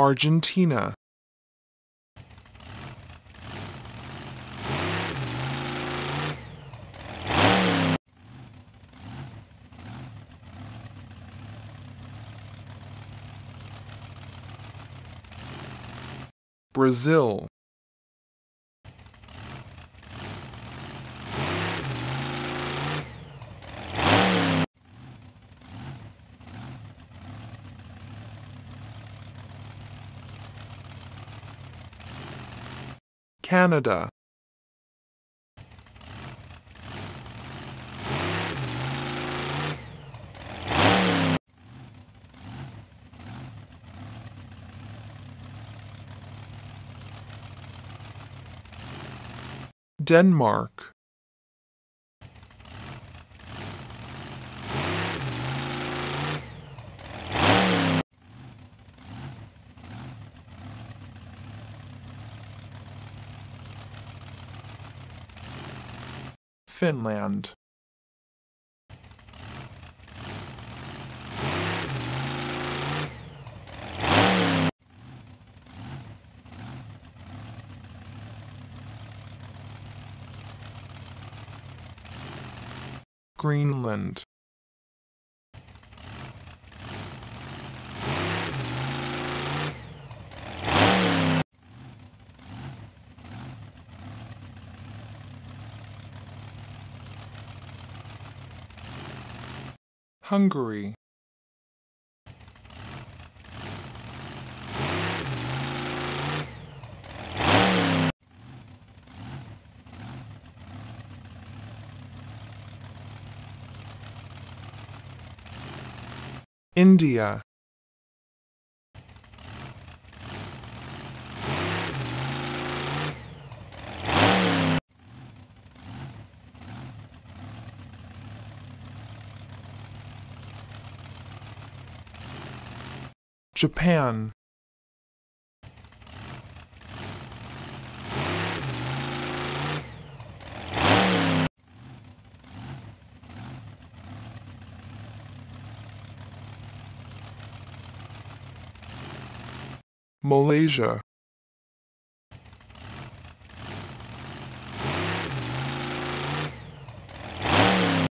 Argentina. Brazil Canada. Denmark Finland. Greenland Hungary India Japan. Malaysia